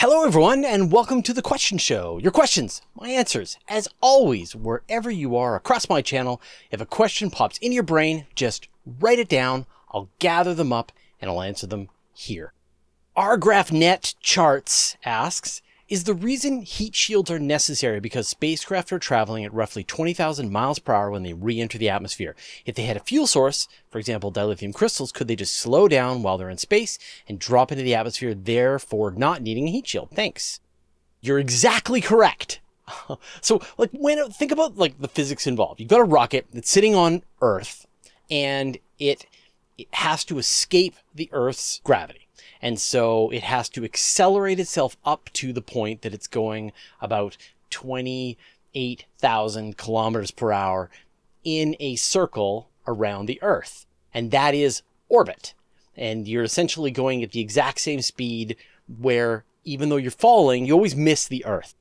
Hello, everyone, and welcome to the Question Show. Your questions, my answers. As always, wherever you are across my channel, if a question pops in your brain, just write it down. I'll gather them up and I'll answer them here. RGraphNet Charts asks, is the reason heat shields are necessary because spacecraft are traveling at roughly 20,000 miles per hour when they re-enter the atmosphere. If they had a fuel source, for example dilithium crystals, could they just slow down while they're in space and drop into the atmosphere, therefore not needing a heat shield? Thanks. You're exactly correct. so like when think about like the physics involved. You've got a rocket that's sitting on Earth and it, it has to escape the Earth's gravity. And so it has to accelerate itself up to the point that it's going about 28,000 kilometers per hour in a circle around the Earth. And that is orbit. And you're essentially going at the exact same speed where even though you're falling, you always miss the Earth.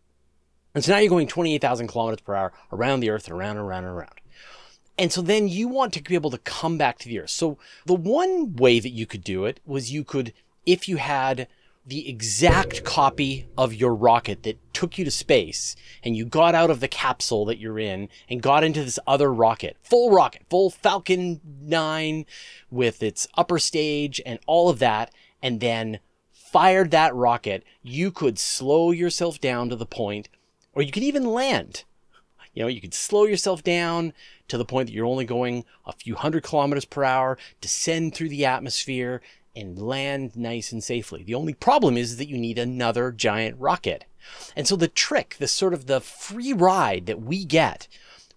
And so now you're going 28,000 kilometers per hour around the Earth and around and around and around. And so then you want to be able to come back to the Earth. So the one way that you could do it was you could if you had the exact copy of your rocket that took you to space and you got out of the capsule that you're in and got into this other rocket, full rocket, full Falcon 9 with its upper stage and all of that, and then fired that rocket, you could slow yourself down to the point, or you could even land. You know, you could slow yourself down to the point that you're only going a few hundred kilometers per hour, descend through the atmosphere, and land nice and safely. The only problem is that you need another giant rocket. And so the trick, the sort of the free ride that we get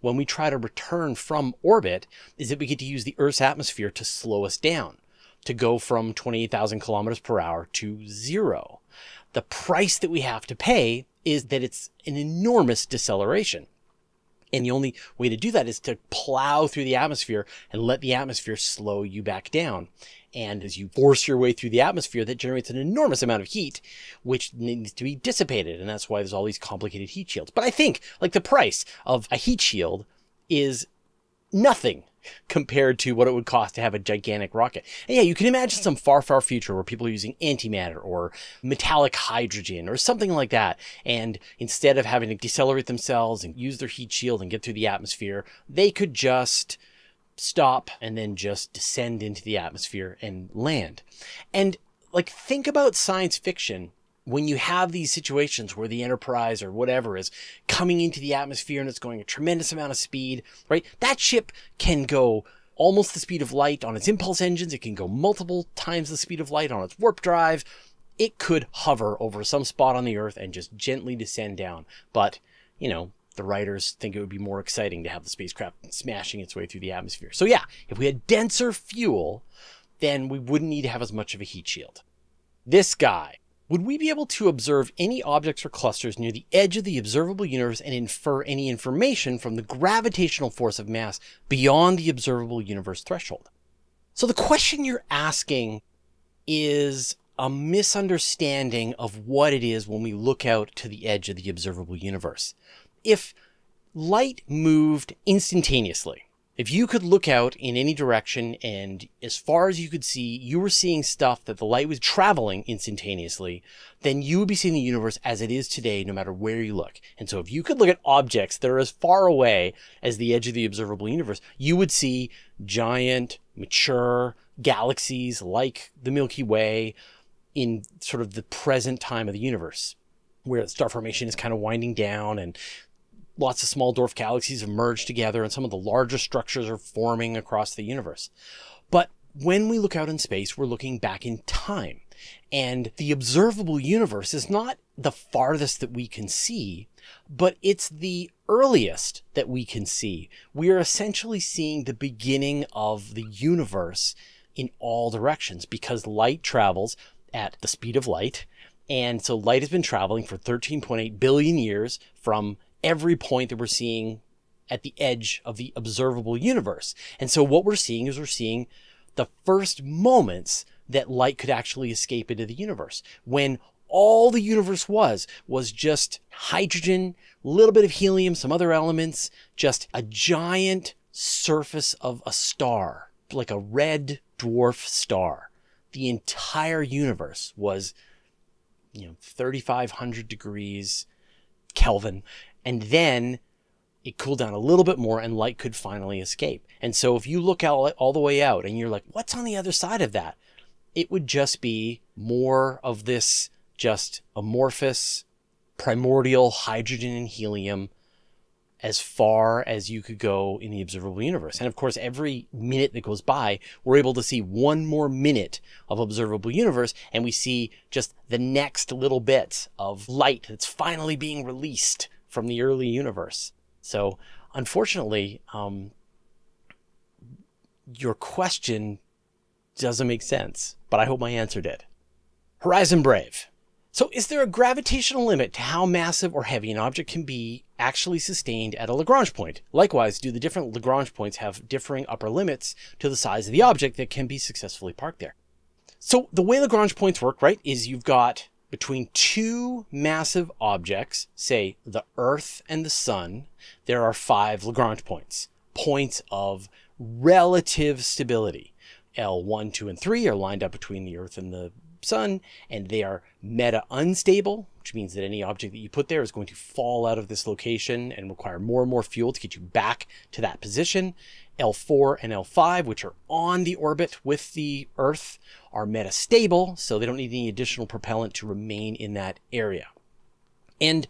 when we try to return from orbit is that we get to use the Earth's atmosphere to slow us down, to go from 28,000 kilometers per hour to zero. The price that we have to pay is that it's an enormous deceleration. And the only way to do that is to plow through the atmosphere and let the atmosphere slow you back down. And as you force your way through the atmosphere, that generates an enormous amount of heat, which needs to be dissipated. And that's why there's all these complicated heat shields. But I think like the price of a heat shield is nothing compared to what it would cost to have a gigantic rocket. And yeah, you can imagine some far, far future where people are using antimatter or metallic hydrogen or something like that. And instead of having to decelerate themselves and use their heat shield and get through the atmosphere, they could just stop and then just descend into the atmosphere and land. And like, think about science fiction when you have these situations where the enterprise or whatever is coming into the atmosphere and it's going a tremendous amount of speed, right? That ship can go almost the speed of light on its impulse engines. It can go multiple times the speed of light on its warp drive. It could hover over some spot on the earth and just gently descend down. But, you know, the writers think it would be more exciting to have the spacecraft smashing its way through the atmosphere. So yeah, if we had denser fuel, then we wouldn't need to have as much of a heat shield. This guy, would we be able to observe any objects or clusters near the edge of the observable universe and infer any information from the gravitational force of mass beyond the observable universe threshold? So the question you're asking is a misunderstanding of what it is when we look out to the edge of the observable universe. If light moved instantaneously, if you could look out in any direction and as far as you could see, you were seeing stuff that the light was traveling instantaneously, then you would be seeing the universe as it is today, no matter where you look. And so if you could look at objects that are as far away as the edge of the observable universe, you would see giant, mature galaxies like the Milky Way in sort of the present time of the universe where star formation is kind of winding down and lots of small dwarf galaxies have merged together and some of the larger structures are forming across the universe. But when we look out in space, we're looking back in time. And the observable universe is not the farthest that we can see, but it's the earliest that we can see. We are essentially seeing the beginning of the universe in all directions because light travels at the speed of light. And so light has been traveling for 13.8 billion years from every point that we're seeing at the edge of the observable universe. And so what we're seeing is we're seeing the first moments that light could actually escape into the universe when all the universe was was just hydrogen, a little bit of helium, some other elements, just a giant surface of a star, like a red dwarf star. The entire universe was you know, 3,500 degrees Kelvin. And then it cooled down a little bit more and light could finally escape. And so if you look all, all the way out and you're like, what's on the other side of that? It would just be more of this just amorphous, primordial hydrogen and helium as far as you could go in the observable universe. And of course, every minute that goes by, we're able to see one more minute of observable universe, and we see just the next little bit of light that's finally being released from the early universe. So, unfortunately, um, your question doesn't make sense, but I hope my answer did. Horizon Brave. So, is there a gravitational limit to how massive or heavy an object can be actually sustained at a Lagrange point? Likewise, do the different Lagrange points have differing upper limits to the size of the object that can be successfully parked there? So, the way Lagrange points work, right, is you've got between two massive objects, say the Earth and the Sun, there are five Lagrange points, points of relative stability. L1, 2, and 3 are lined up between the Earth and the sun, and they are meta unstable, which means that any object that you put there is going to fall out of this location and require more and more fuel to get you back to that position. L4 and L5, which are on the orbit with the Earth, are metastable, so they don't need any additional propellant to remain in that area. And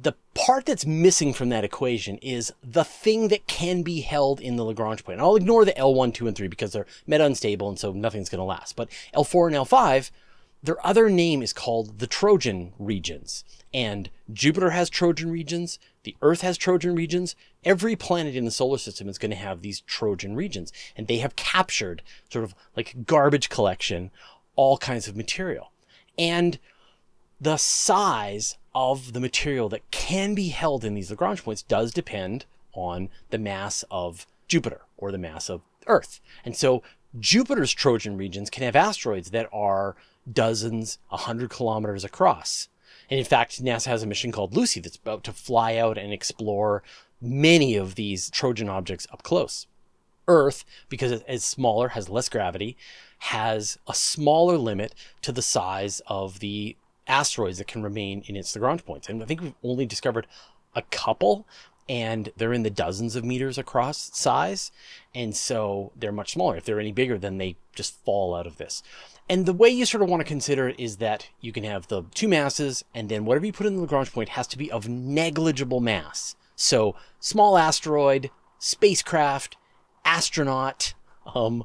the part that's missing from that equation is the thing that can be held in the Lagrange point. I'll ignore the L1, 2, and 3 because they're meta unstable and so nothing's going to last. But L4 and L5 their other name is called the Trojan regions. And Jupiter has Trojan regions, the Earth has Trojan regions. Every planet in the solar system is going to have these Trojan regions. And they have captured, sort of like garbage collection, all kinds of material. And the size of the material that can be held in these Lagrange points does depend on the mass of Jupiter or the mass of Earth. And so Jupiter's Trojan regions can have asteroids that are dozens, a hundred kilometers across. And in fact, NASA has a mission called Lucy that's about to fly out and explore many of these Trojan objects up close. Earth, because it's smaller, has less gravity, has a smaller limit to the size of the asteroids that can remain in its Lagrange points. And I think we've only discovered a couple, and they're in the dozens of meters across size. And so they're much smaller. If they're any bigger, then they just fall out of this. And the way you sort of want to consider it is that you can have the two masses, and then whatever you put in the Lagrange point has to be of negligible mass. So small asteroid, spacecraft, astronaut, um,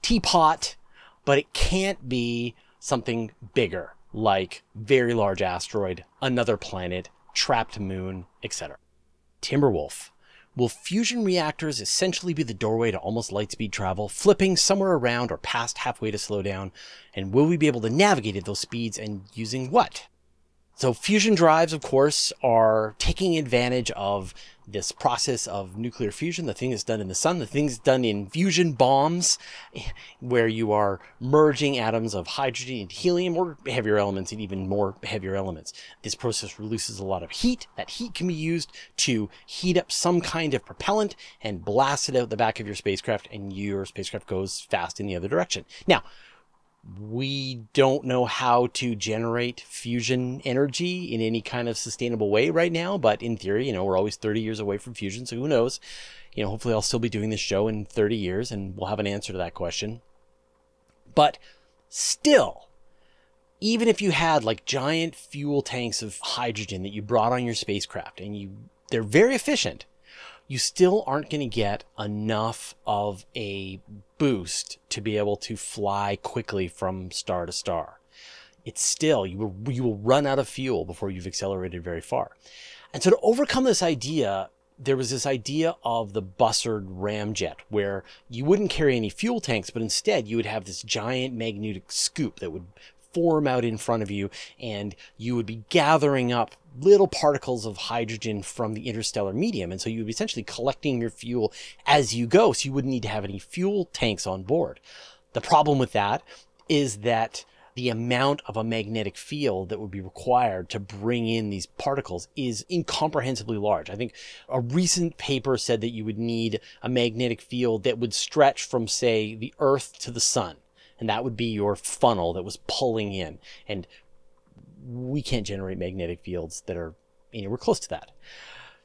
teapot, but it can't be something bigger like very large asteroid, another planet, trapped moon, etc. Timberwolf. Will fusion reactors essentially be the doorway to almost light speed travel, flipping somewhere around or past halfway to slow down? And will we be able to navigate at those speeds and using what? So fusion drives, of course, are taking advantage of this process of nuclear fusion, the thing that's done in the sun, the thing that's done in fusion bombs, where you are merging atoms of hydrogen and helium or heavier elements and even more heavier elements. This process releases a lot of heat. That heat can be used to heat up some kind of propellant and blast it out the back of your spacecraft, and your spacecraft goes fast in the other direction. Now, we don't know how to generate fusion energy in any kind of sustainable way right now. But in theory, you know, we're always 30 years away from fusion. So who knows? You know, hopefully I'll still be doing this show in 30 years and we'll have an answer to that question. But still, even if you had like giant fuel tanks of hydrogen that you brought on your spacecraft and you, they're very efficient you still aren't going to get enough of a boost to be able to fly quickly from star to star. It's still, you will, you will run out of fuel before you've accelerated very far. And so to overcome this idea, there was this idea of the Bussard ramjet where you wouldn't carry any fuel tanks, but instead you would have this giant magnetic scoop that would form out in front of you and you would be gathering up little particles of hydrogen from the interstellar medium. And so you would be essentially collecting your fuel as you go. So you wouldn't need to have any fuel tanks on board. The problem with that is that the amount of a magnetic field that would be required to bring in these particles is incomprehensibly large. I think a recent paper said that you would need a magnetic field that would stretch from, say, the Earth to the Sun and that would be your funnel that was pulling in. And we can't generate magnetic fields that are anywhere close to that.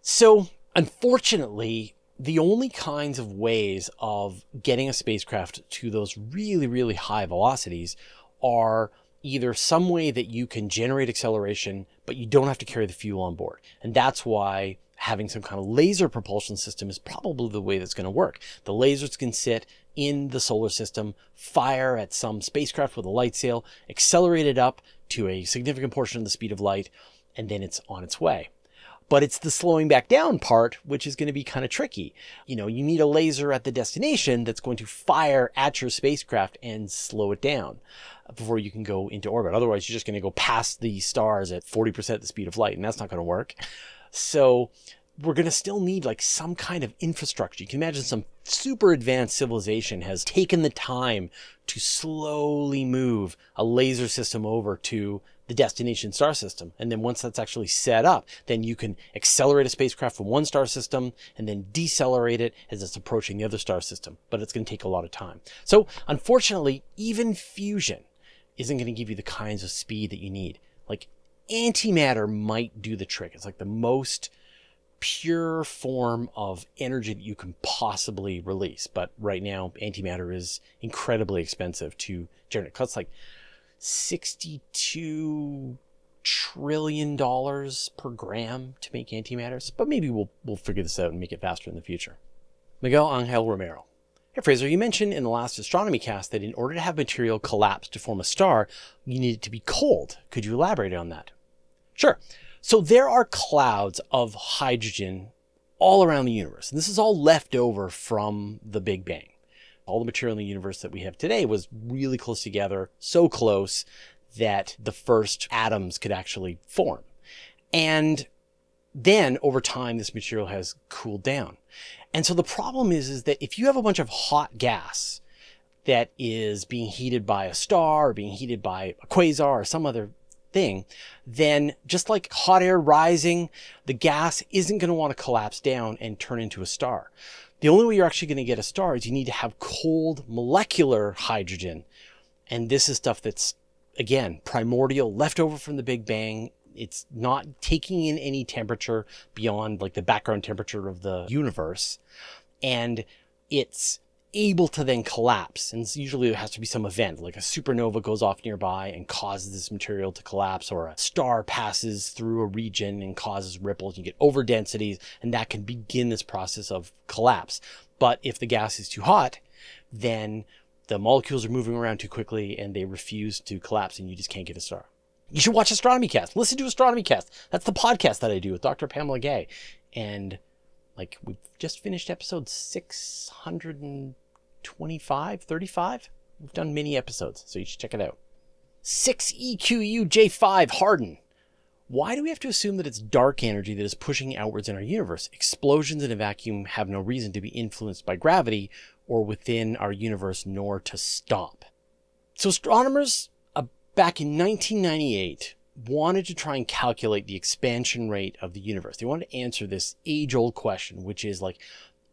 So, unfortunately, the only kinds of ways of getting a spacecraft to those really, really high velocities are either some way that you can generate acceleration, but you don't have to carry the fuel on board. And that's why having some kind of laser propulsion system is probably the way that's going to work. The lasers can sit in the solar system, fire at some spacecraft with a light sail, accelerate it up to a significant portion of the speed of light, and then it's on its way. But it's the slowing back down part, which is going to be kind of tricky. You know, you need a laser at the destination that's going to fire at your spacecraft and slow it down before you can go into orbit. Otherwise, you're just going to go past the stars at 40% the speed of light, and that's not going to work. So we're going to still need like some kind of infrastructure. You can imagine some super advanced civilization has taken the time to slowly move a laser system over to the destination star system. And then once that's actually set up, then you can accelerate a spacecraft from one star system and then decelerate it as it's approaching the other star system. But it's going to take a lot of time. So unfortunately, even fusion isn't going to give you the kinds of speed that you need. Like antimatter might do the trick. It's like the most pure form of energy that you can possibly release. But right now, antimatter is incredibly expensive to generate. It costs like 62 trillion dollars per gram to make antimatter. but maybe we'll we'll figure this out and make it faster in the future. Miguel Angel Romero. Hey Fraser, you mentioned in the last astronomy cast that in order to have material collapse to form a star, you need it to be cold. Could you elaborate on that? Sure. So there are clouds of hydrogen all around the universe. And this is all left over from the Big Bang all the material in the universe that we have today was really close together, so close that the first atoms could actually form. And then over time, this material has cooled down. And so the problem is, is that if you have a bunch of hot gas that is being heated by a star or being heated by a quasar or some other thing, then just like hot air rising, the gas isn't going to want to collapse down and turn into a star. The only way you're actually going to get a star is you need to have cold molecular hydrogen. And this is stuff that's, again, primordial, left over from the Big Bang. It's not taking in any temperature beyond like the background temperature of the universe. And it's able to then collapse. And usually it has to be some event, like a supernova goes off nearby and causes this material to collapse, or a star passes through a region and causes ripples. You get over densities, and that can begin this process of collapse. But if the gas is too hot, then the molecules are moving around too quickly and they refuse to collapse, and you just can't get a star. You should watch Astronomy Cast. Listen to Astronomy Cast. That's the podcast that I do with Dr. Pamela Gay. And like we've just finished episode 625, 35. We've done many episodes, so you should check it out. 6EQUJ5 Harden. Why do we have to assume that it's dark energy that is pushing outwards in our universe? Explosions in a vacuum have no reason to be influenced by gravity or within our universe, nor to stop. So astronomers back in 1998 wanted to try and calculate the expansion rate of the universe. They wanted to answer this age old question, which is like,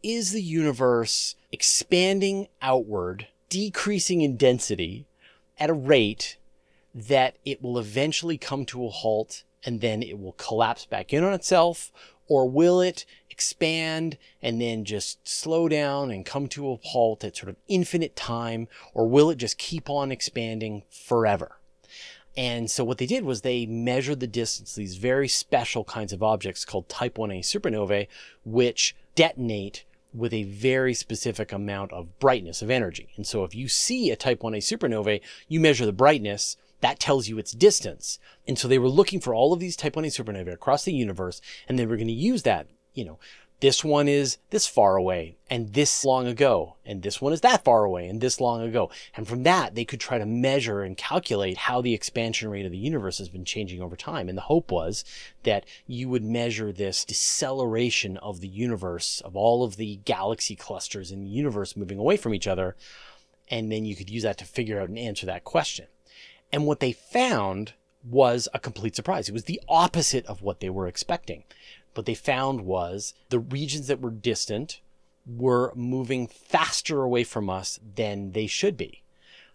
is the universe expanding outward, decreasing in density at a rate that it will eventually come to a halt and then it will collapse back in on itself? Or will it expand and then just slow down and come to a halt at sort of infinite time? Or will it just keep on expanding forever? And so what they did was they measured the distance, these very special kinds of objects called type 1a supernovae, which detonate with a very specific amount of brightness of energy. And so if you see a type 1a supernovae, you measure the brightness, that tells you its distance. And so they were looking for all of these type 1a supernovae across the universe, and they were going to use that, you know, this one is this far away and this long ago, and this one is that far away and this long ago. And from that, they could try to measure and calculate how the expansion rate of the universe has been changing over time. And the hope was that you would measure this deceleration of the universe, of all of the galaxy clusters in the universe moving away from each other. And then you could use that to figure out and answer that question. And what they found was a complete surprise. It was the opposite of what they were expecting what they found was the regions that were distant were moving faster away from us than they should be,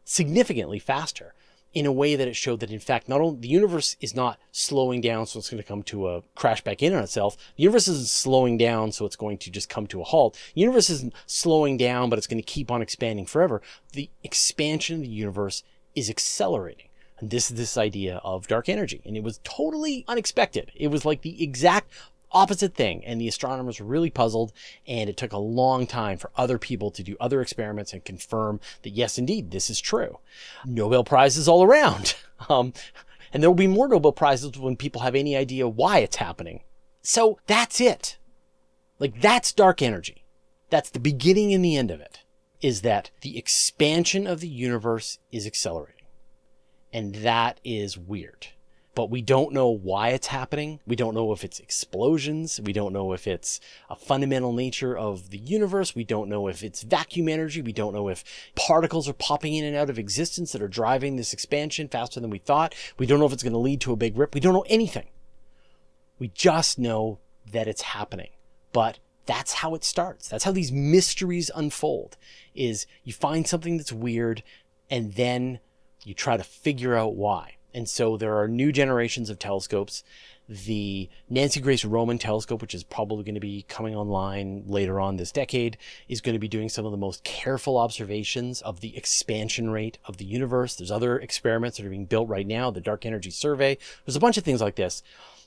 significantly faster. in a way that it showed that in fact not only the universe is not slowing down so it's going to come to a crash back in on itself the universe isn't slowing down so it's going to just come to a halt the universe isn't slowing down but it's going to keep on expanding forever the expansion of the universe is accelerating and this is this idea of dark energy and it was totally unexpected it was like the exact opposite thing. And the astronomers were really puzzled. And it took a long time for other people to do other experiments and confirm that, yes, indeed, this is true. Nobel Prizes all around. Um, and there will be more Nobel Prizes when people have any idea why it's happening. So that's it. Like, that's dark energy. That's the beginning and the end of it, is that the expansion of the universe is accelerating. And that is weird but we don't know why it's happening. We don't know if it's explosions. We don't know if it's a fundamental nature of the universe. We don't know if it's vacuum energy. We don't know if particles are popping in and out of existence that are driving this expansion faster than we thought. We don't know if it's going to lead to a big rip. We don't know anything. We just know that it's happening. But that's how it starts. That's how these mysteries unfold is you find something that's weird and then you try to figure out why. And so there are new generations of telescopes. The Nancy Grace Roman telescope, which is probably going to be coming online later on this decade, is going to be doing some of the most careful observations of the expansion rate of the universe. There's other experiments that are being built right now, the Dark Energy Survey. There's a bunch of things like this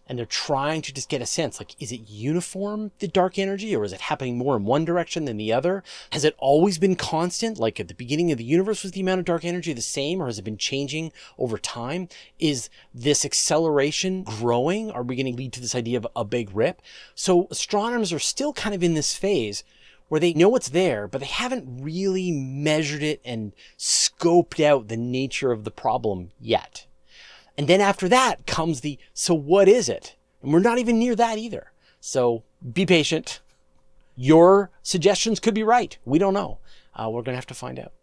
and they're trying to just get a sense like is it uniform the dark energy or is it happening more in one direction than the other? Has it always been constant? Like at the beginning of the universe was the amount of dark energy the same or has it been changing over time? Is this acceleration growing? Are we going to lead to this idea of a big rip? So astronomers are still kind of in this phase where they know it's there, but they haven't really measured it and scoped out the nature of the problem yet. And then after that comes the, so what is it? And we're not even near that either. So be patient. Your suggestions could be right. We don't know. Uh, we're going to have to find out.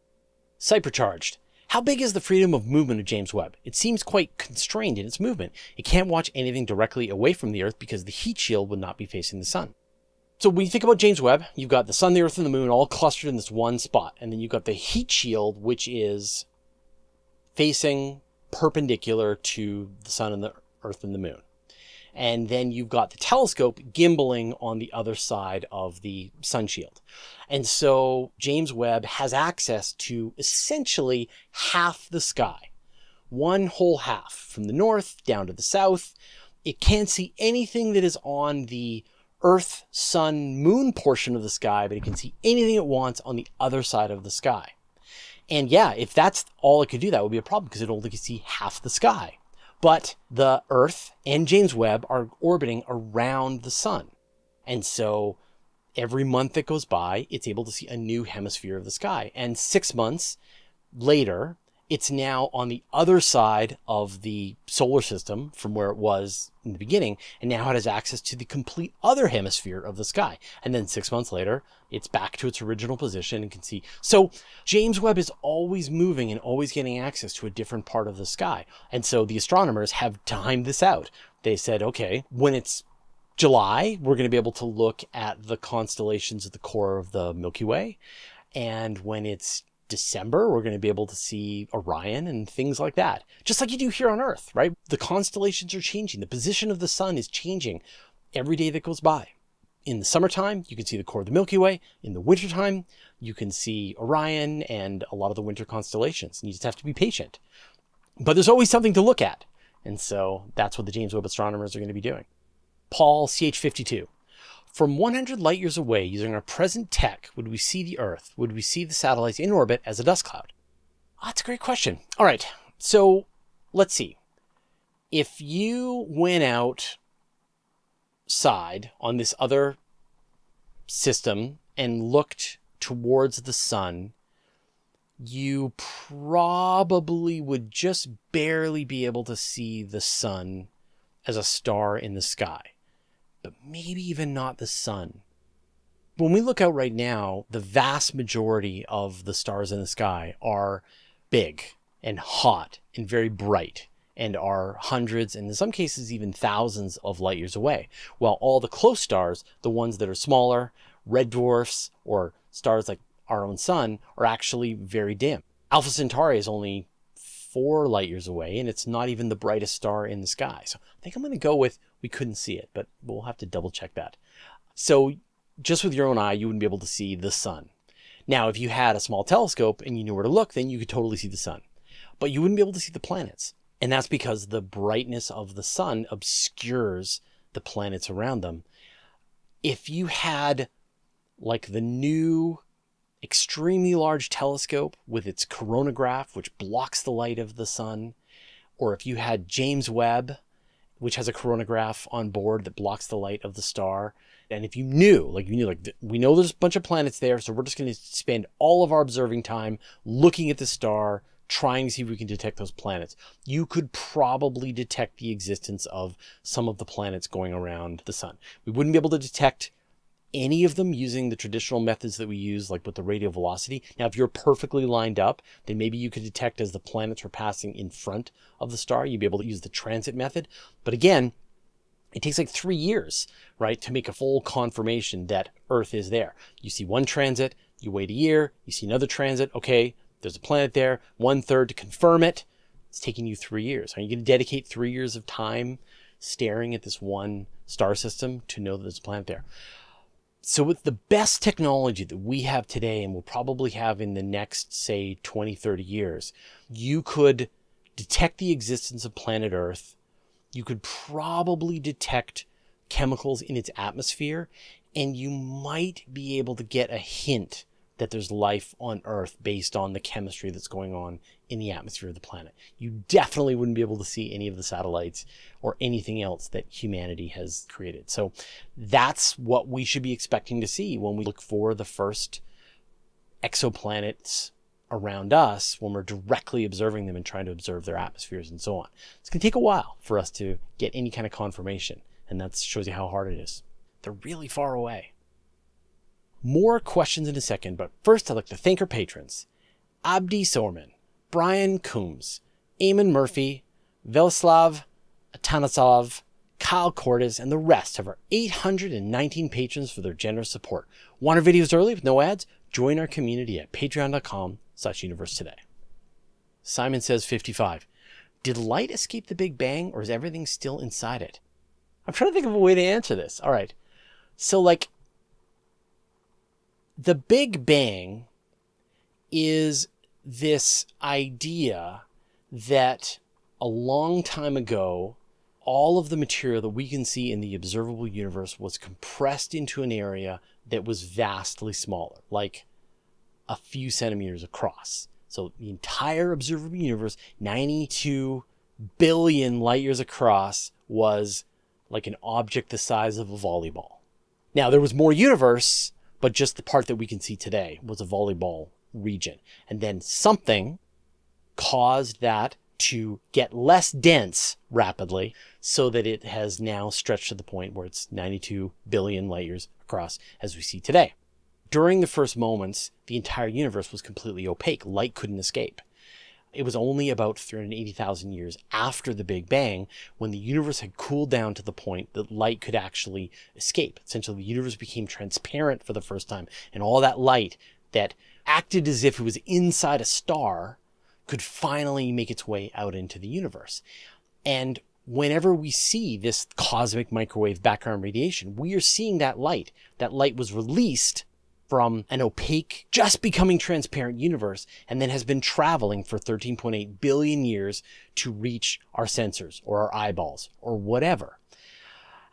Cypercharged. How big is the freedom of movement of James Webb? It seems quite constrained in its movement. It can't watch anything directly away from the Earth because the heat shield would not be facing the sun. So when you think about James Webb, you've got the sun, the Earth, and the moon all clustered in this one spot. And then you've got the heat shield, which is facing perpendicular to the sun and the earth and the moon. And then you've got the telescope gimbaling on the other side of the sun shield. And so James Webb has access to essentially half the sky, one whole half from the north down to the south. It can't see anything that is on the Earth, Sun, Moon portion of the sky, but it can see anything it wants on the other side of the sky. And yeah, if that's all it could do, that would be a problem because it only could see half the sky. But the Earth and James Webb are orbiting around the sun. And so every month that goes by, it's able to see a new hemisphere of the sky. And six months later, it's now on the other side of the solar system from where it was in the beginning, and now it has access to the complete other hemisphere of the sky. And then six months later, it's back to its original position and can see. So James Webb is always moving and always getting access to a different part of the sky. And so the astronomers have timed this out. They said, okay, when it's July, we're going to be able to look at the constellations at the core of the Milky Way. And when it's December, we're going to be able to see Orion and things like that. Just like you do here on Earth, right? The constellations are changing. The position of the sun is changing every day that goes by. In the summertime, you can see the core of the Milky Way. In the wintertime, you can see Orion and a lot of the winter constellations. And you just have to be patient. But there's always something to look at. And so that's what the James Webb astronomers are going to be doing. Paul CH52. From 100 light years away, using our present tech, would we see the Earth? Would we see the satellites in orbit as a dust cloud? Oh, that's a great question. All right, so let's see. If you went outside on this other system and looked towards the sun, you probably would just barely be able to see the sun as a star in the sky but maybe even not the sun. When we look out right now, the vast majority of the stars in the sky are big and hot and very bright and are hundreds and in some cases even thousands of light years away. While all the close stars, the ones that are smaller, red dwarfs, or stars like our own sun, are actually very dim. Alpha Centauri is only four light years away, and it's not even the brightest star in the sky. So I think I'm going to go with we couldn't see it, but we'll have to double check that. So just with your own eye, you wouldn't be able to see the sun. Now, if you had a small telescope and you knew where to look, then you could totally see the sun. But you wouldn't be able to see the planets. And that's because the brightness of the sun obscures the planets around them. If you had like the new extremely large telescope with its coronagraph, which blocks the light of the sun, or if you had James Webb, which has a coronagraph on board that blocks the light of the star, and if you knew, like you knew, like we know there's a bunch of planets there, so we're just going to spend all of our observing time looking at the star, trying to see if we can detect those planets. You could probably detect the existence of some of the planets going around the sun. We wouldn't be able to detect any of them using the traditional methods that we use, like with the radial velocity. Now, if you're perfectly lined up, then maybe you could detect as the planets were passing in front of the star, you'd be able to use the transit method. But again, it takes like three years, right, to make a full confirmation that Earth is there. You see one transit, you wait a year, you see another transit, okay, there's a planet there, one third to confirm it. It's taking you three years. Are you going to dedicate three years of time staring at this one star system to know that there's a planet there? So with the best technology that we have today and will probably have in the next, say, 20, 30 years, you could detect the existence of planet Earth. You could probably detect chemicals in its atmosphere, and you might be able to get a hint that there's life on Earth based on the chemistry that's going on in the atmosphere of the planet. You definitely wouldn't be able to see any of the satellites or anything else that humanity has created. So that's what we should be expecting to see when we look for the first exoplanets around us when we're directly observing them and trying to observe their atmospheres and so on. It's going to take a while for us to get any kind of confirmation, and that shows you how hard it is. They're really far away. More questions in a second, but first I'd like to thank our patrons Abdi Sorman, Brian Coombs, Eamon Murphy, Velislav Atanasov, Kyle Cordes, and the rest of our 819 patrons for their generous support. Want our videos early with no ads? Join our community at patreon.com slash universe today. Simon says 55. Did light escape the Big Bang or is everything still inside it? I'm trying to think of a way to answer this. All right. So like the Big Bang is this idea that a long time ago, all of the material that we can see in the observable universe was compressed into an area that was vastly smaller, like a few centimeters across. So the entire observable universe, 92 billion light years across, was like an object the size of a volleyball. Now, there was more universe but just the part that we can see today was a volleyball region. And then something caused that to get less dense rapidly so that it has now stretched to the point where it's 92 billion light years across as we see today. During the first moments, the entire universe was completely opaque. Light couldn't escape. It was only about 380,000 years after the Big Bang when the universe had cooled down to the point that light could actually escape. Essentially, the universe became transparent for the first time, and all that light that acted as if it was inside a star could finally make its way out into the universe. And whenever we see this cosmic microwave background radiation, we are seeing that light. That light was released from an opaque, just becoming transparent universe, and then has been traveling for 13.8 billion years to reach our sensors or our eyeballs or whatever.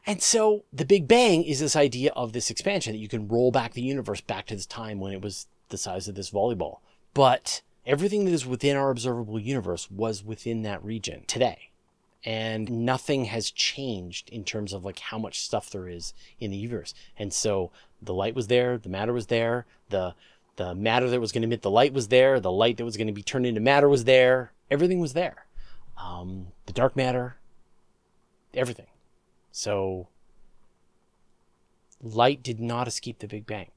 And so the Big Bang is this idea of this expansion that you can roll back the universe back to this time when it was the size of this volleyball. But everything that is within our observable universe was within that region today and nothing has changed in terms of like how much stuff there is in the universe. And so the light was there, the matter was there, the the matter that was going to emit the light was there, the light that was going to be turned into matter was there, everything was there. Um, the dark matter, everything. So light did not escape the Big Bang.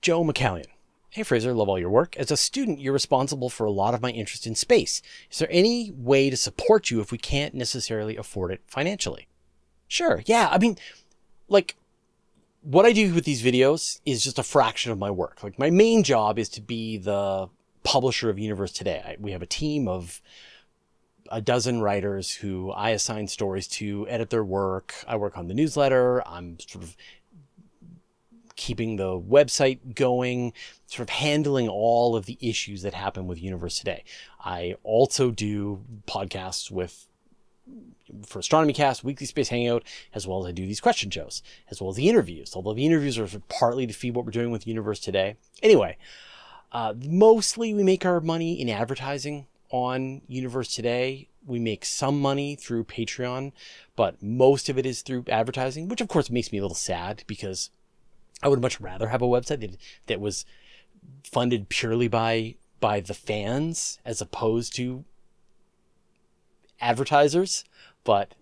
Joe McCallion. Hey Fraser, love all your work. As a student, you're responsible for a lot of my interest in space. Is there any way to support you if we can't necessarily afford it financially? Sure. Yeah. I mean, like, what I do with these videos is just a fraction of my work. Like, my main job is to be the publisher of Universe Today. I, we have a team of a dozen writers who I assign stories to, edit their work. I work on the newsletter. I'm sort of keeping the website going, sort of handling all of the issues that happen with Universe Today. I also do podcasts with for Astronomy Cast, Weekly Space Hangout, as well as I do these question shows, as well as the interviews. Although the interviews are partly to feed what we're doing with Universe Today. Anyway, uh, mostly we make our money in advertising on Universe Today. We make some money through Patreon, but most of it is through advertising, which of course makes me a little sad because I would much rather have a website that, that was funded purely by by the fans as opposed to advertisers. But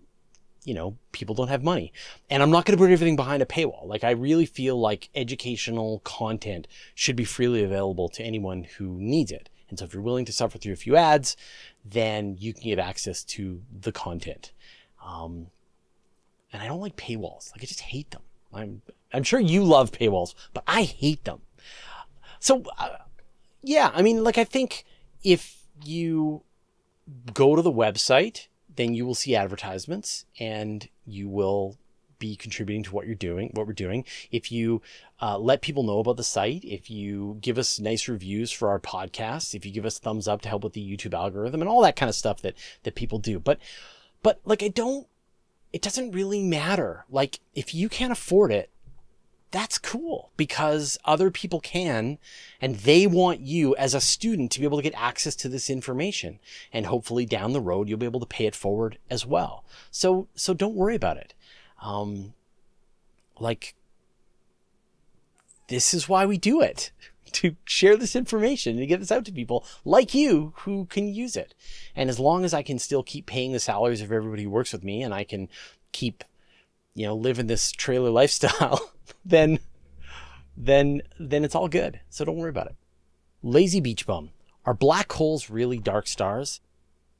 you know, people don't have money. And I'm not going to put everything behind a paywall. Like, I really feel like educational content should be freely available to anyone who needs it. And so, if you're willing to suffer through a few ads, then you can get access to the content. Um, and I don't like paywalls. Like, I just hate them. I'm I'm sure you love paywalls, but I hate them. So, uh, yeah, I mean, like, I think if you go to the website, then you will see advertisements and you will be contributing to what you're doing, what we're doing. If you uh, let people know about the site, if you give us nice reviews for our podcast, if you give us thumbs up to help with the YouTube algorithm and all that kind of stuff that that people do. But but like I don't it doesn't really matter. Like if you can't afford it, that's cool because other people can and they want you as a student to be able to get access to this information. And hopefully down the road you'll be able to pay it forward as well. So so don't worry about it. Um like this is why we do it to share this information and get this out to people like you who can use it. And as long as i can still keep paying the salaries of everybody who works with me and i can keep you know living this trailer lifestyle then then then it's all good. So don't worry about it. Lazy beach bum. Are black holes really dark stars?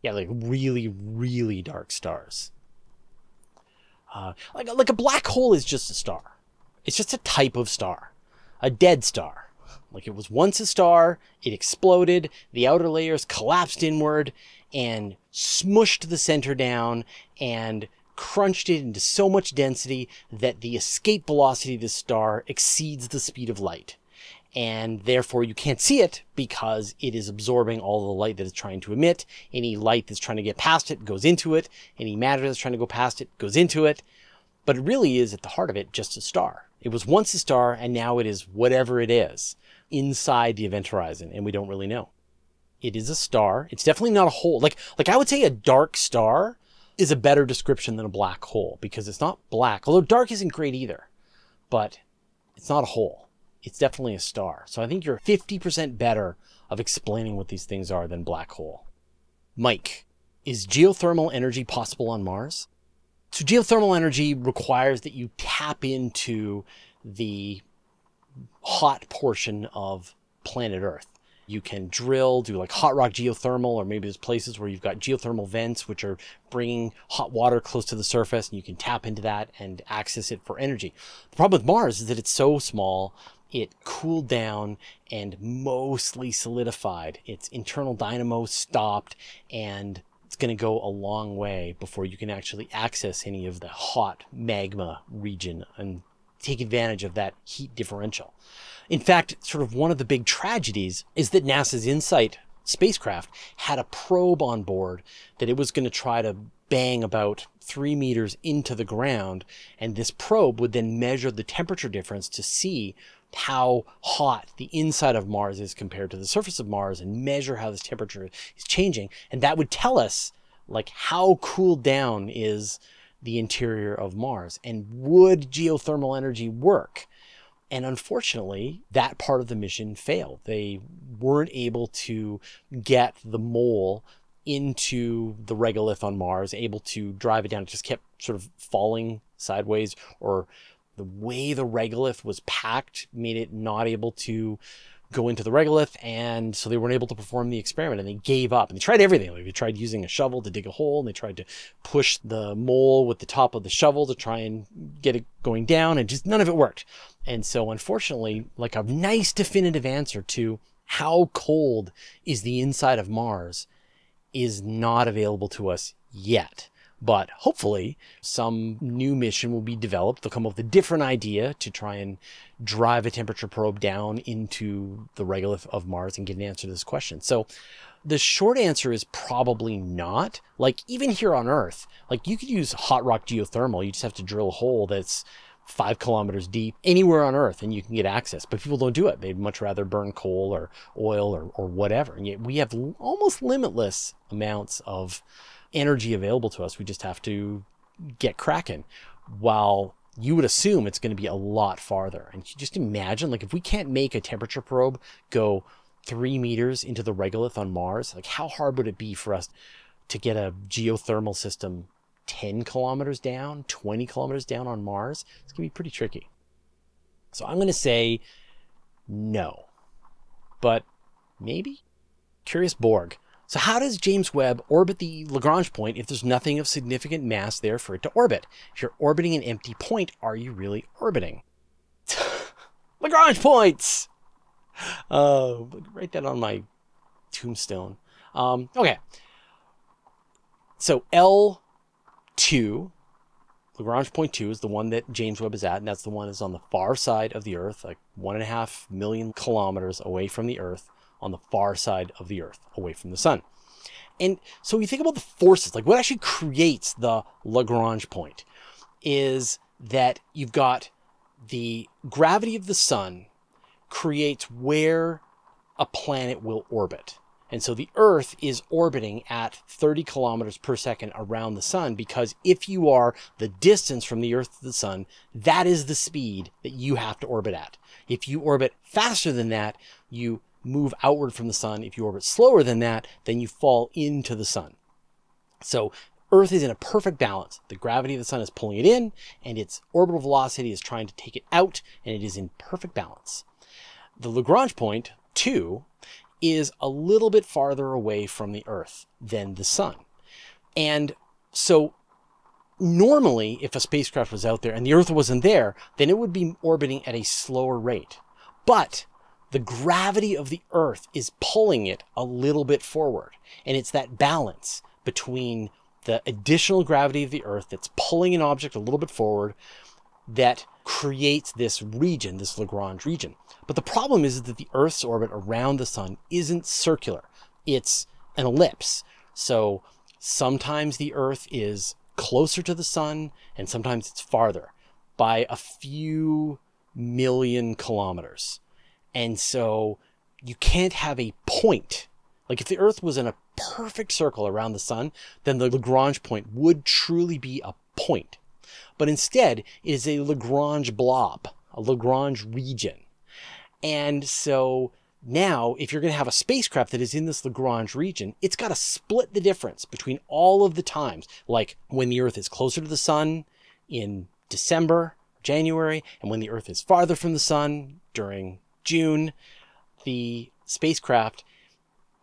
Yeah, like really, really dark stars. Uh, like like a black hole is just a star. It's just a type of star, a dead star. Like it was once a star, it exploded, the outer layers collapsed inward and smushed the center down and crunched it into so much density that the escape velocity of the star exceeds the speed of light. And therefore you can't see it because it is absorbing all the light that it's trying to emit. Any light that's trying to get past it goes into it. Any matter that's trying to go past it goes into it. But it really is at the heart of it just a star. It was once a star and now it is whatever it is inside the event horizon and we don't really know. It is a star. It's definitely not a hole. Like like I would say a dark star is a better description than a black hole because it's not black, although dark isn't great either, but it's not a hole. It's definitely a star. So I think you're 50% better of explaining what these things are than black hole. Mike, is geothermal energy possible on Mars? So geothermal energy requires that you tap into the hot portion of planet Earth. You can drill, do like hot rock geothermal, or maybe there's places where you've got geothermal vents, which are bringing hot water close to the surface, and you can tap into that and access it for energy. The problem with Mars is that it's so small, it cooled down and mostly solidified. Its internal dynamo stopped, and it's going to go a long way before you can actually access any of the hot magma region and take advantage of that heat differential. In fact, sort of one of the big tragedies is that NASA's InSight spacecraft had a probe on board that it was going to try to bang about three meters into the ground. And this probe would then measure the temperature difference to see how hot the inside of Mars is compared to the surface of Mars and measure how this temperature is changing. And that would tell us like how cooled down is the interior of Mars and would geothermal energy work? And unfortunately, that part of the mission failed. They weren't able to get the mole into the regolith on Mars, able to drive it down. It just kept sort of falling sideways, or the way the regolith was packed made it not able to go into the regolith, and so they weren't able to perform the experiment, and they gave up. And they tried everything. Like they tried using a shovel to dig a hole, and they tried to push the mole with the top of the shovel to try and get it going down, and just none of it worked. And so, unfortunately, like a nice definitive answer to how cold is the inside of Mars is not available to us yet. But hopefully, some new mission will be developed. They'll come up with a different idea to try and drive a temperature probe down into the regolith of Mars and get an answer to this question. So, the short answer is probably not. Like, even here on Earth, like you could use hot rock geothermal. You just have to drill a hole that's five kilometers deep anywhere on Earth and you can get access. But people don't do it. They'd much rather burn coal or oil or, or whatever. And yet we have almost limitless amounts of energy available to us. We just have to get cracking. While you would assume it's going to be a lot farther. And just imagine, like, if we can't make a temperature probe go three meters into the regolith on Mars, like, how hard would it be for us to get a geothermal system 10 kilometers down, 20 kilometers down on Mars? It's going to be pretty tricky. So I'm going to say no, but maybe? Curious Borg. So how does James Webb orbit the Lagrange point if there's nothing of significant mass there for it to orbit? If you're orbiting an empty point, are you really orbiting? Lagrange points! Uh, write that on my tombstone. Um, okay. So L2, Lagrange point 2 is the one that James Webb is at, and that's the one that's on the far side of the Earth, like one and a half million kilometers away from the Earth on the far side of the Earth, away from the sun. And so you think about the forces, like what actually creates the Lagrange point is that you've got the gravity of the sun creates where a planet will orbit. And so the Earth is orbiting at 30 kilometers per second around the sun because if you are the distance from the Earth to the sun, that is the speed that you have to orbit at. If you orbit faster than that, you move outward from the sun. If you orbit slower than that, then you fall into the sun. So Earth is in a perfect balance. The gravity of the sun is pulling it in, and its orbital velocity is trying to take it out, and it is in perfect balance. The Lagrange point, two, is a little bit farther away from the Earth than the sun. And so normally, if a spacecraft was out there and the Earth wasn't there, then it would be orbiting at a slower rate. But the gravity of the earth is pulling it a little bit forward. And it's that balance between the additional gravity of the earth that's pulling an object a little bit forward that creates this region, this Lagrange region. But the problem is that the earth's orbit around the sun isn't circular. It's an ellipse. So sometimes the earth is closer to the sun and sometimes it's farther by a few million kilometers. And so you can't have a point. Like if the Earth was in a perfect circle around the sun, then the Lagrange point would truly be a point. But instead, it is a Lagrange blob, a Lagrange region. And so now, if you're going to have a spacecraft that is in this Lagrange region, it's got to split the difference between all of the times, like when the Earth is closer to the sun in December, January, and when the Earth is farther from the sun during June, the spacecraft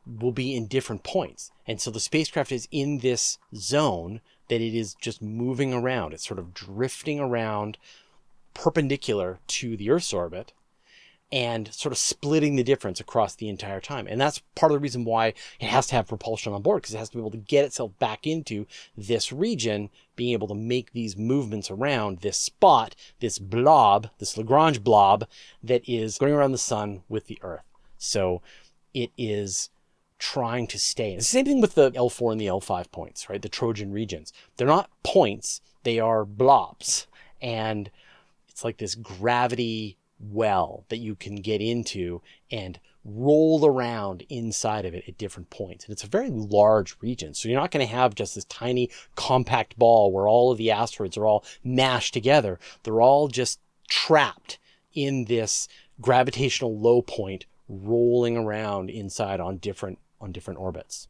will be in different points. And so the spacecraft is in this zone that it is just moving around. It's sort of drifting around perpendicular to the Earth's orbit and sort of splitting the difference across the entire time. And that's part of the reason why it has to have propulsion on board because it has to be able to get itself back into this region, being able to make these movements around this spot, this blob, this Lagrange blob that is going around the sun with the Earth. So it is trying to stay. It's the same thing with the L4 and the L5 points, right? The Trojan regions. They're not points, they are blobs. And it's like this gravity well that you can get into and roll around inside of it at different points. And it's a very large region. So you're not going to have just this tiny compact ball where all of the asteroids are all mashed together. They're all just trapped in this gravitational low point rolling around inside on different on different orbits.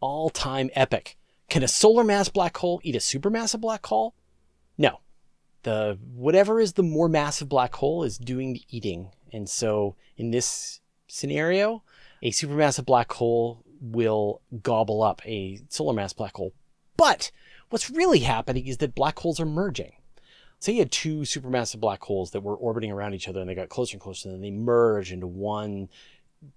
All-time epic. Can a solar mass black hole eat a supermassive black hole? The whatever is the more massive black hole is doing the eating. And so in this scenario, a supermassive black hole will gobble up a solar mass black hole. But what's really happening is that black holes are merging. Say you had two supermassive black holes that were orbiting around each other and they got closer and closer and then they merge into one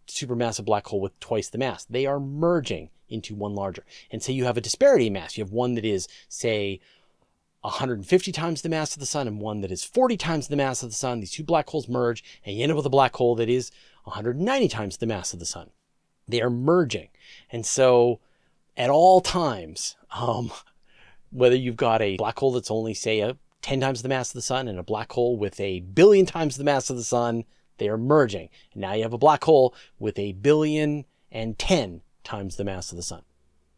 supermassive black hole with twice the mass. They are merging into one larger. And say you have a disparity in mass. You have one that is, say, 150 times the mass of the sun and one that is 40 times the mass of the sun. These two black holes merge and you end up with a black hole that is 190 times the mass of the sun. They are merging. And so at all times, um, whether you've got a black hole that's only, say, a 10 times the mass of the sun and a black hole with a billion times the mass of the sun, they are merging. And now you have a black hole with a billion and 10 times the mass of the sun.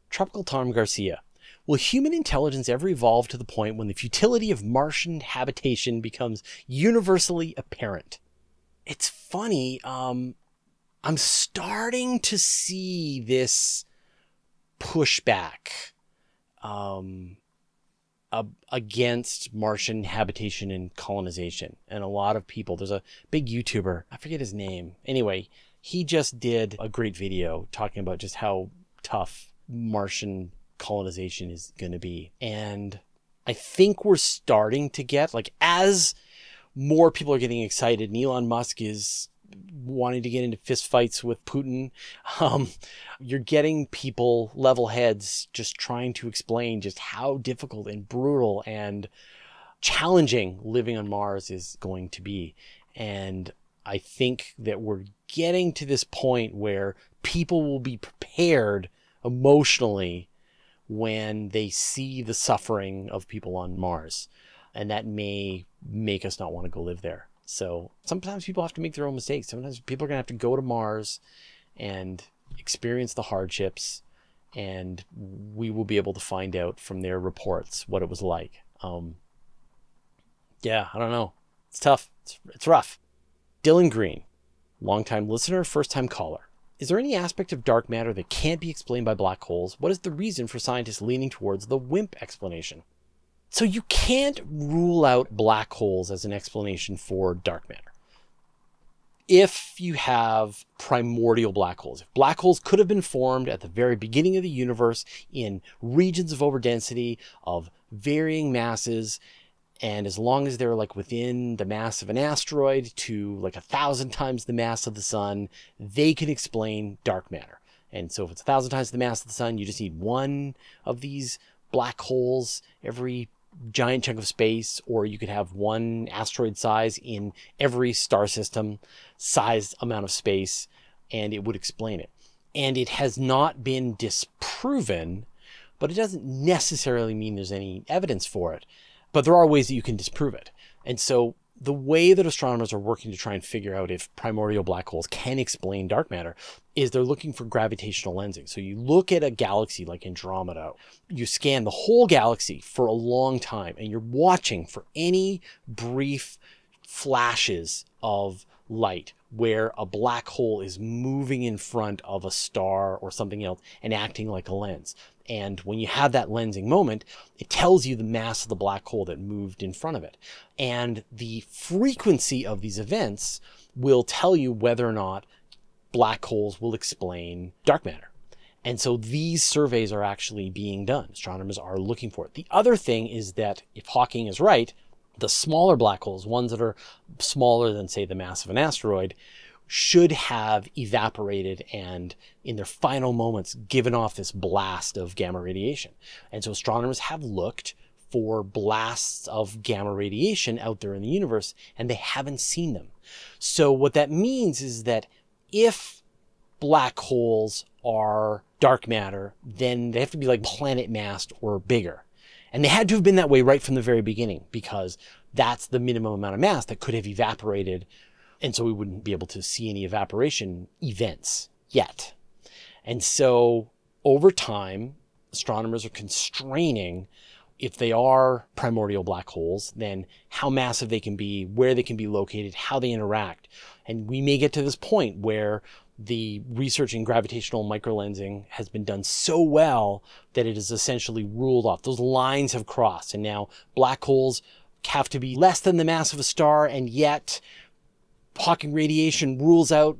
Tropical Tom Garcia. Will human intelligence ever evolve to the point when the futility of Martian habitation becomes universally apparent? It's funny. Um, I'm starting to see this pushback um, against Martian habitation and colonization. And a lot of people, there's a big YouTuber, I forget his name. Anyway, he just did a great video talking about just how tough Martian colonization is going to be. And I think we're starting to get, like, as more people are getting excited, and Elon Musk is wanting to get into fistfights with Putin. Um, you're getting people, level heads, just trying to explain just how difficult and brutal and challenging living on Mars is going to be. And I think that we're getting to this point where people will be prepared emotionally when they see the suffering of people on Mars. And that may make us not want to go live there. So sometimes people have to make their own mistakes. Sometimes people are going to have to go to Mars and experience the hardships. And we will be able to find out from their reports what it was like. Um, yeah, I don't know. It's tough. It's, it's rough. Dylan Green, longtime listener, first time caller. Is there any aspect of dark matter that can't be explained by black holes? What is the reason for scientists leaning towards the WIMP explanation? So you can't rule out black holes as an explanation for dark matter. If you have primordial black holes, if black holes could have been formed at the very beginning of the universe in regions of overdensity of varying masses and as long as they're like within the mass of an asteroid to like a thousand times the mass of the sun, they can explain dark matter. And so if it's a thousand times the mass of the sun, you just need one of these black holes every giant chunk of space, or you could have one asteroid size in every star system size amount of space, and it would explain it. And it has not been disproven, but it doesn't necessarily mean there's any evidence for it. But there are ways that you can disprove it. And so the way that astronomers are working to try and figure out if primordial black holes can explain dark matter is they're looking for gravitational lensing. So you look at a galaxy like Andromeda, you scan the whole galaxy for a long time, and you're watching for any brief flashes of light where a black hole is moving in front of a star or something else and acting like a lens. And when you have that lensing moment, it tells you the mass of the black hole that moved in front of it. And the frequency of these events will tell you whether or not black holes will explain dark matter. And so these surveys are actually being done. Astronomers are looking for it. The other thing is that if Hawking is right, the smaller black holes, ones that are smaller than, say, the mass of an asteroid, should have evaporated and in their final moments given off this blast of gamma radiation. And so astronomers have looked for blasts of gamma radiation out there in the universe and they haven't seen them. So what that means is that if black holes are dark matter, then they have to be like planet mass or bigger. And they had to have been that way right from the very beginning because that's the minimum amount of mass that could have evaporated and so we wouldn't be able to see any evaporation events yet. And so over time, astronomers are constraining if they are primordial black holes, then how massive they can be, where they can be located, how they interact. And we may get to this point where the research in gravitational microlensing has been done so well that it is essentially ruled off. Those lines have crossed, and now black holes have to be less than the mass of a star, and yet Hawking radiation rules out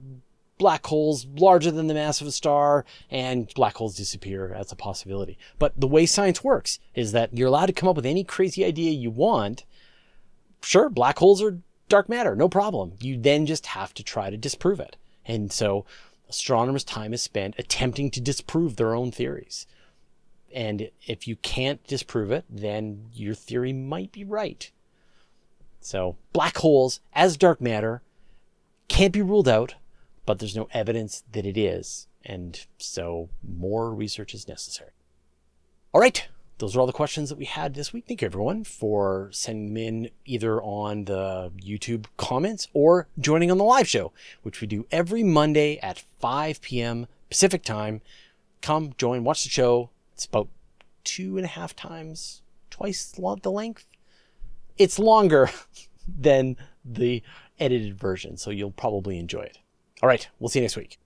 black holes larger than the mass of a star and black holes disappear as a possibility. But the way science works is that you're allowed to come up with any crazy idea you want. Sure, black holes are dark matter, no problem. You then just have to try to disprove it. And so astronomers' time is spent attempting to disprove their own theories. And if you can't disprove it, then your theory might be right. So, black holes as dark matter can't be ruled out, but there's no evidence that it is. And so, more research is necessary. All right, those are all the questions that we had this week. Thank you, everyone, for sending them in either on the YouTube comments or joining on the live show, which we do every Monday at 5 p.m. Pacific time. Come, join, watch the show. It's about two and a half times, twice the length. It's longer than the edited version, so you'll probably enjoy it. All right, we'll see you next week.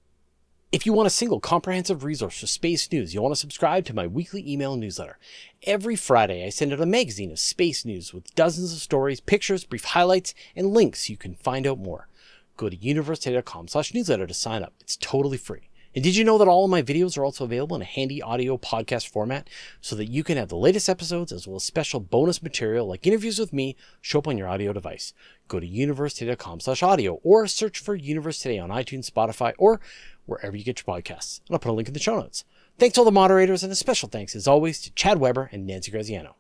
If you want a single comprehensive resource for space news, you'll want to subscribe to my weekly email newsletter. Every Friday, I send out a magazine of space news with dozens of stories, pictures, brief highlights, and links so you can find out more. Go to universetoday.com slash newsletter to sign up. It's totally free. And did you know that all of my videos are also available in a handy audio podcast format so that you can have the latest episodes as well as special bonus material like interviews with me show up on your audio device? Go to universetoday.com slash audio or search for Universe Today on iTunes, Spotify, or wherever you get your podcasts. And I'll put a link in the show notes. Thanks to all the moderators and a special thanks as always to Chad Weber and Nancy Graziano.